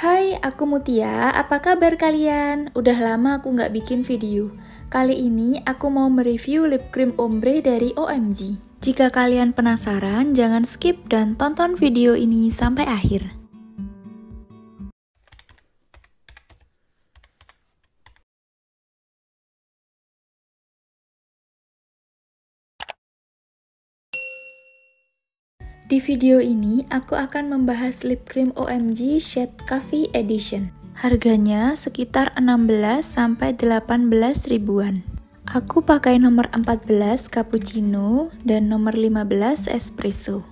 Hai, aku Mutia. Apa kabar kalian? Udah lama aku nggak bikin video. Kali ini aku mau mereview lip cream ombre dari OMG. Jika kalian penasaran, jangan skip dan tonton video ini sampai akhir. Di video ini, aku akan membahas lip cream OMG Shade Coffee Edition. Harganya sekitar 16-18 ribuan. Aku pakai nomor 14 cappuccino dan nomor 15 espresso.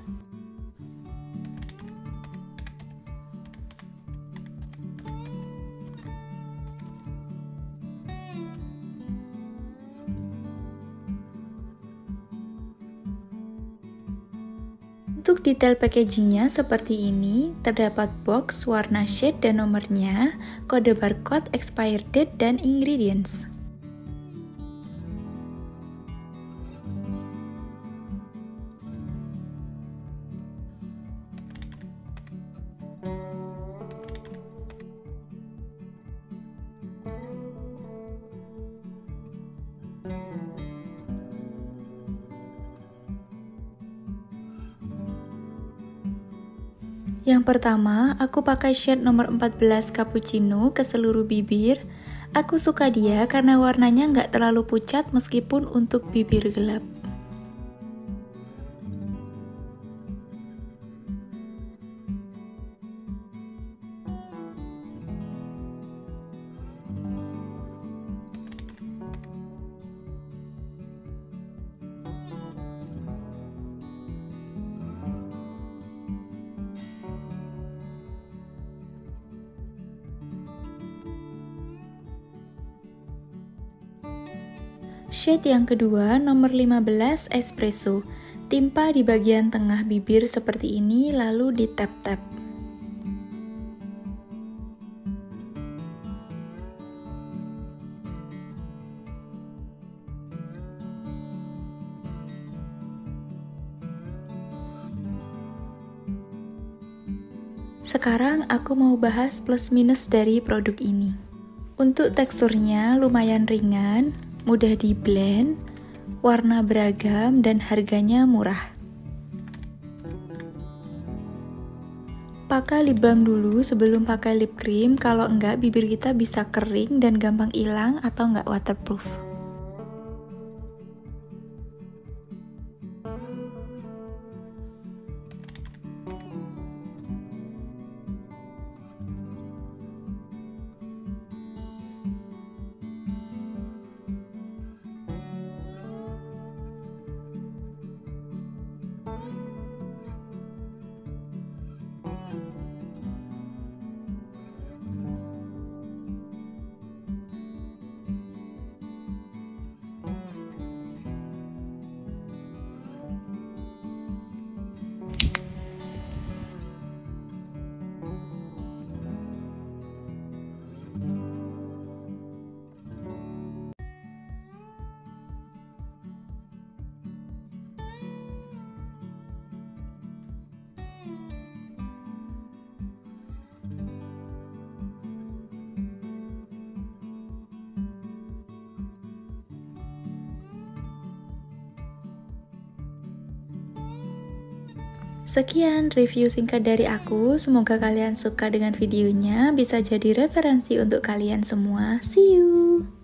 Untuk detail packagingnya seperti ini, terdapat box warna shade dan nomornya, kode barcode, expired date, dan ingredients. Yang pertama, aku pakai shade nomor 14 cappuccino ke seluruh bibir. Aku suka dia karena warnanya nggak terlalu pucat meskipun untuk bibir gelap. Shade yang kedua, nomor 15 espresso. Timpa di bagian tengah bibir seperti ini, lalu di tap-tap. Sekarang aku mau bahas plus minus dari produk ini. Untuk teksturnya lumayan ringan, mudah di blend, warna beragam, dan harganya murah. Pakai lip balm dulu sebelum pakai lip cream, kalau enggak bibir kita bisa kering dan gampang hilang atau enggak waterproof. Sekian review singkat dari aku. Semoga kalian suka dengan videonya, bisa jadi referensi untuk kalian semua. See you.